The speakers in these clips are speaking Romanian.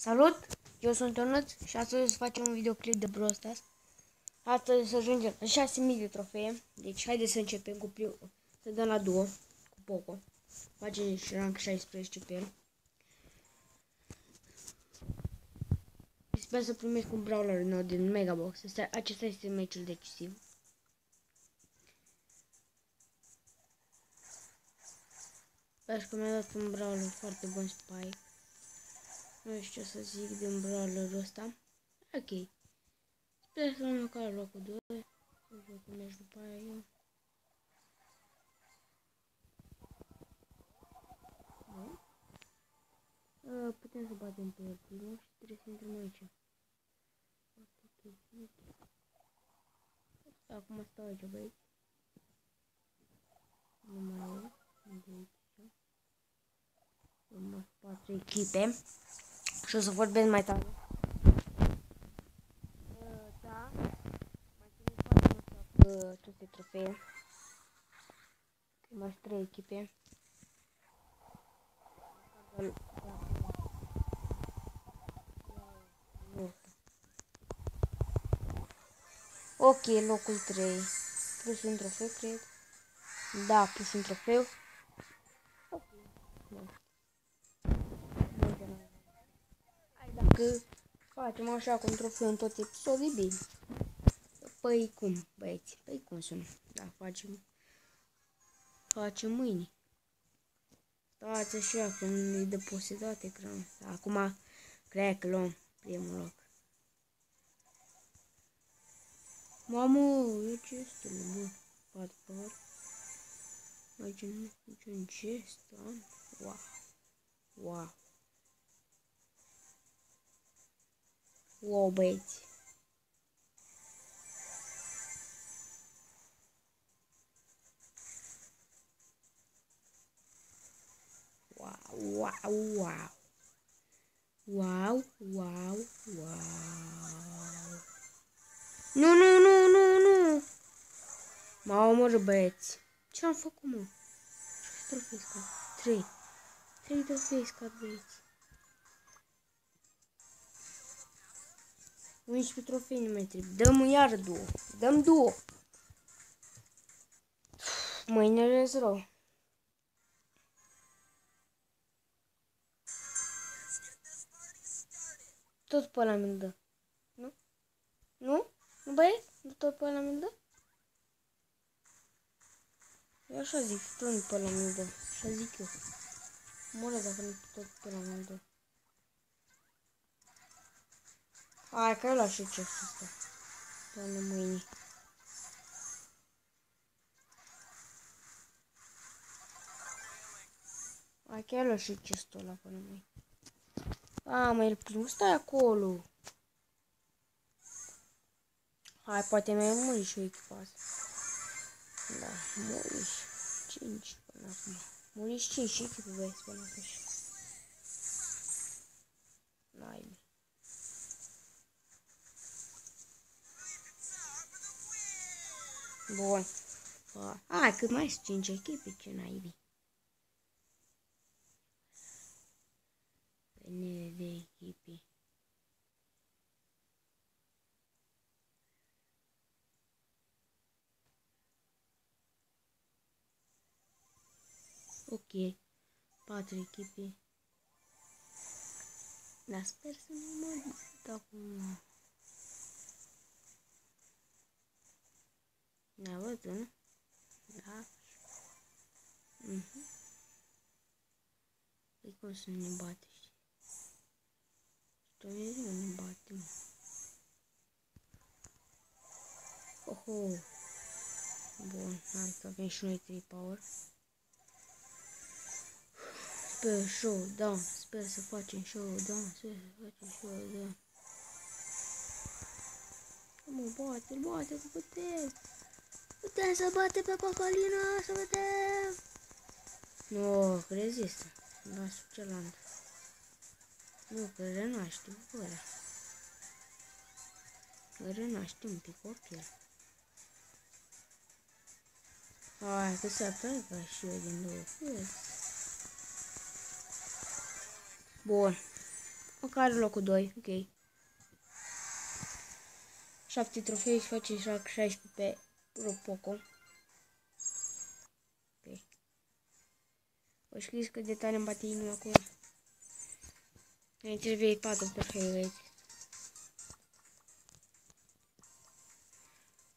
Salut! Eu sunt Ionuț și astăzi o să facem un videoclip de Brawl Stars. Astăzi să ajungem la 6000 de trofee. Deci haideți să începem cu primul. Să dăm la duo cu Poco. Facem și rank 16 pe el. Sper să primesc un brawler nou din Megabox. Acesta este meciul decisiv. Sper că mi-a dat un brawler foarte bun Spike. Nu știu ce să zic din brawlerul ăsta. Ok. Sper să nu măcar locul 2. Nu știu cum mergi după aia eu. Uh, putem să batem pe el primul și trebuie să intrăm aici. Acum stau aici, băieți. Nu mai e. Unde e aici? Urmă patru echipe. Și o să vorbesc mai tare. Uh, da. Mai ținem foarte mult uh, toate trofee. Mai trei. Ok, locul 3. Plus un trofeu, cred. Da, plus un trofeu. Dacă facem așa cu un trofeu în tot episodul, bine. Păi cum, băieți? Păi cum sună? Da, facem... Facem mâine. Stați așa, când îi depozitat ecranul. Acum, cred că luăm primul loc. Mamă, e ce este, bă? Pat par. Aici nu e niciun gest, am. Wow. Wow. Wow, băieți. Wow, wow, wow. Wow, wow, wow. Nu, nu, nu, nu, nu. M-a omorât băieți. Ce am făcut, mă? Ce trofei scad? Trei. Trei trofei scad, băieți. 11 trofei nu mai trebuie. Dăm iar două. Dăm două. Mă enervez rău. Tot pe la mi dă. Nu? Nu? Nu băieți? Nu tot pe la mi dă? Eu așa zic, tot pe la mi dă. Așa zic eu. Mă dacă nu tot pe la mi dă. Hai că la și ce ăsta. Până mâine. Hai că la și ce ăla până mâine. A, mă, el primul, stai acolo. Hai, poate mai muri și o echipă asta. Da, muri și 5 până acum. Muri și 5 echipe, băieți, până acum. N-ai Bun. Hai, cât mai sunt 5 echipe, ce naibii. Venere de echipe. Ok. 4 echipe. Dar sper să nu mă dau cu... Da, văd, nu? Da. Mhm. Păi cum să ne bate, știi? Trebuie să ne bate, mă. Oho. Bun, hai să avem și noi 3 power. Sper show, da, sper să facem show, da, sper să facem show, da. Mă, bate, bate, că putem. Putem să bate pe Cocolina, să vedem. Nu, că rezistă. Las celălalt. Nu, că renaște, bă. Că renaște un pic copil. Hai, că s-a plecat și eu din două. Bun. Măcar locul 2, ok. 7 trofei și face 16 pe Ropoco. Ok. O scris că de tare îmi bate inima acum. Ne trebuie 4 trofei, vezi.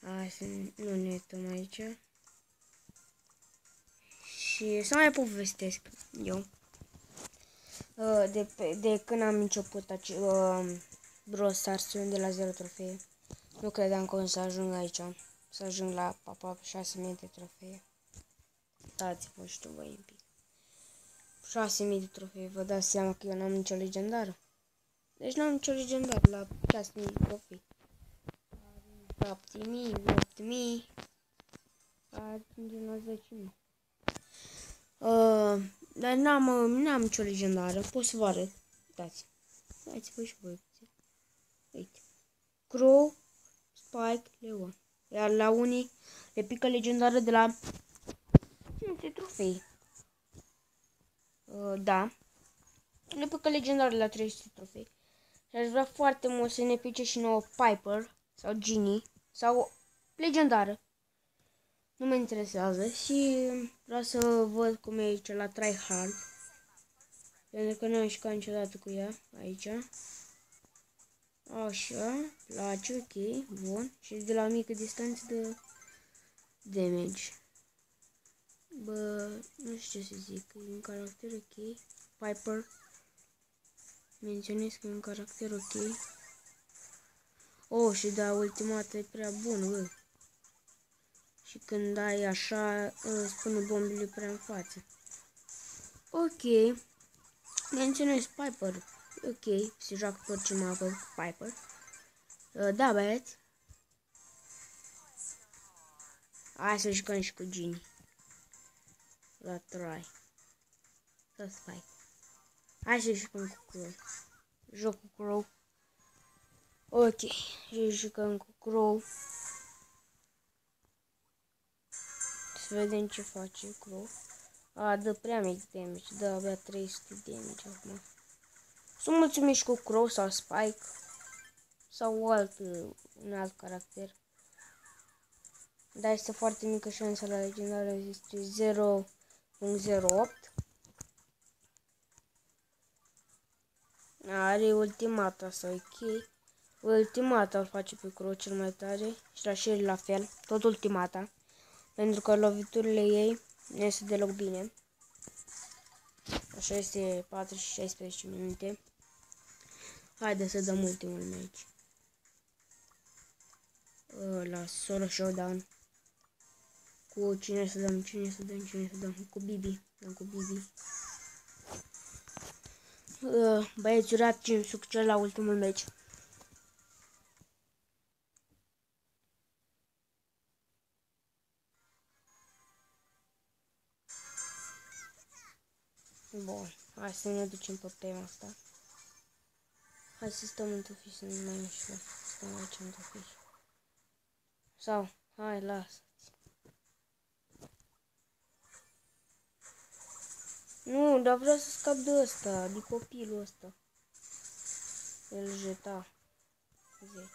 Hai să nu ne uităm aici. Și să mai povestesc eu. Uh, de, pe, de când am început ace, uh, Brawl Stars de la 0 trofee. Nu credeam că o să ajung aici. Să ajung la aproape 6000 de trofee. Dați-vă și tu voi un pic. 6000 de trofee. Vă dați seama că eu n-am nicio legendară. Deci n-am nicio legendară la 6000 de trofee. 7000, 8000. Ajungem la 10.000. Uh, dar n-am, n-am nicio legendară. Pot să vă arăt. Uitați. Uitați-vă și voi. Uite. Crow, Spike, Leon. Iar la unii le pică legendară de la 500 trofei. Uh, da. Le pică legendară de la 300 trofei. Și aș vrea foarte mult să ne pice și nouă Piper sau Genie sau legendară. Nu mă interesează și vreau să văd cum e aici la Tryhard. Pentru că nu am jucat niciodată cu ea aici. Așa, place, ok, bun. Și de la mică distanță de damage. Bă, nu știu ce să zic, e un caracter ok. Piper. Menționez că e un caracter ok. Oh, și da, ultimata e prea bun, bă. Și când ai așa, spune bombele prea în față. Ok. Menționez Piper. Ok, se joacă pe orice mapă cu Piper. Uh, da, băieți. Hai să jucăm și cu Genie. La try. Să Spike. Hai să jucăm cu Crow. Joc cu Crow. Ok, și jucăm cu Crow. Să vedem ce face Crow. A, dă prea mic damage, dă abia 300 damage acum. Sunt mulțumit și cu Crow sau Spike sau alt, un alt caracter. Dar este foarte mică șansa la legendară, este 0.08. Are ultimata sau ok. Ultimata îl face pe Crow cel mai tare și la Sherry la fel, tot ultimata. Pentru că loviturile ei nu este deloc bine. Așa este 4 și 16 minute. Haide să dăm ultimul match. La solo showdown. Cu cine să dăm, cine să dăm, cine să dăm. Cu Bibi. Dăm cu Bibi. Băieți, urați succes la ultimul match. Bun, hai să ne ducem pe tema asta. Hai să stăm într-o fi să nu mai mișcă. Stăm aici într-o fi. Sau, hai, lasă Nu, dar vreau să scap de ăsta, de copilul ăsta. El jeta. 10.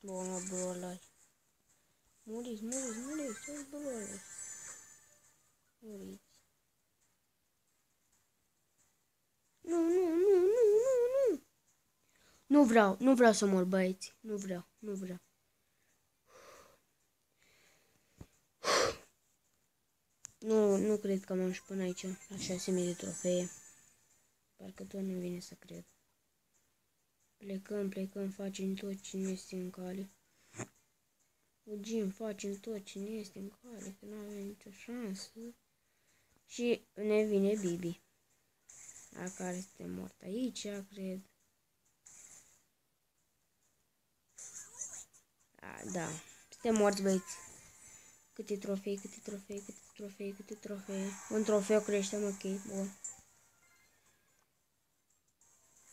Bună, bro, like. Muriți, muriți, muriți, toți bălori. Muriți. Nu, nu, nu, nu, nu, nu. Nu vreau, nu vreau să mor, băieți. Nu vreau, nu vreau. Nu, nu cred că m-am și până aici, la 6000 de trofee. Parcă tot nu vine să cred. Plecăm, plecăm, facem tot cine este în cale. Fugim, facem tot ce ne este în cale, că nu avem nicio șansă. Și ne vine Bibi. A care este mort aici, cred. A, da, suntem morți, băieți. Câte trofei, câte trofei, câte trofei, câte trofei. Un trofeu crește, ok, bun.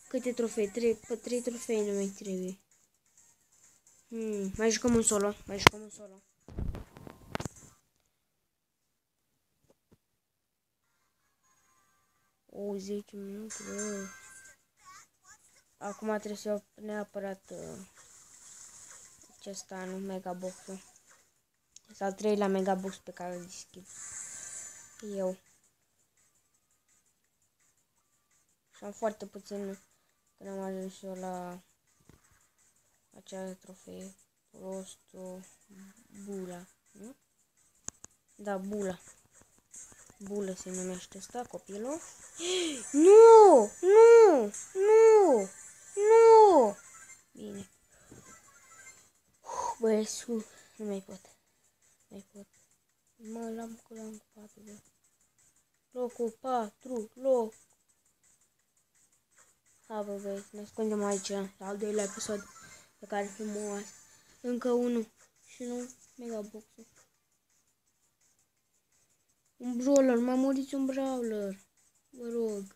Câte trofei? Trei, pe trei trofei nu mai trebuie. Hmm, mai jucăm un solo, mai jucăm un solo. O, 10 minute, bă. Acum trebuie să iau neapărat uh, acesta, nu megabox-ul. Sau trei la megabox pe care îl deschid. Eu. Și am foarte puțin când am ajuns eu la acea trofee. Prostul Bula, nu? Da, Bula. Bulă se numește asta, copilul. Nu! Nu! Nu! Nu! Bine. Băieți, nu mai pot. Mai pot. Mă, l-am cu l-am cu patru, bă. Locul patru, loc. Ha, bă, băieți, ne ascundem aici, la al doilea episod pe care filmăm Încă unul. Și nu megabox-ul. Un brawler, m-a murit un brawler. Vă rog.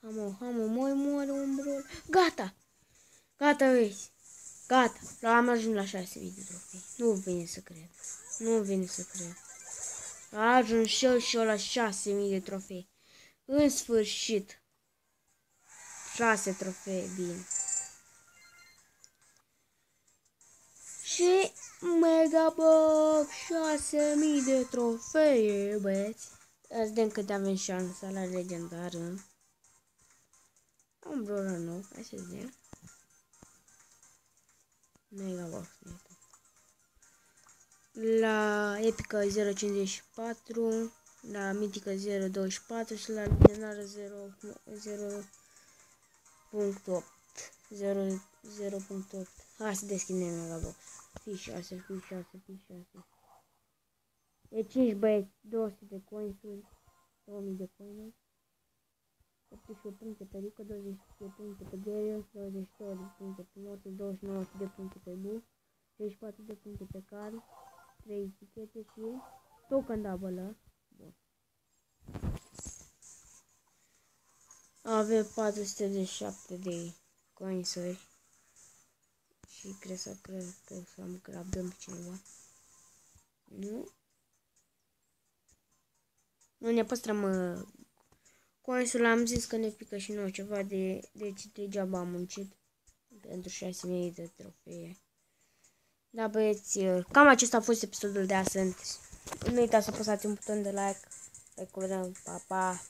Amo, amo, moi moare un brawler. Gata! Gata, vezi. Gata. Am ajuns la 6000 de trofei. Nu vine să cred. Nu vine să cred. A ajuns și eu și eu la 6000 de trofei. În sfârșit. 6 trofee, bine. Și Megabox 6000 de trofee, băieți. Vedem cât avem șansa la legendară. Am vreo nou, hai să vedem. Megabox, La epică 054, la mitică 024 și la legendară 0.8. 0.8. Hai să deschidem Megabox. Fi 6, fi 6, fi 6. E 5 băieți, 200 de coinsuri, 2000 de coinuri. 18 puncte pe Rico, 20 de puncte pe Darius, 22 de puncte pe Morty, 29 de puncte pe Bu, 34 de puncte pe Carl, 3 etichete și token double Bun. Avem 407 de coinsuri. Și cred să cred că să am grabdăm pe cineva. Nu? Nu ne păstrăm uh, coinsul, am zis că ne pică și nouă ceva de, deci degeaba am muncit pentru 6000 de trofee. Da, băieți, uh, cam acesta a fost episodul de astăzi. Nu uitați să apăsați un buton de like. Recordăm, pa, pa!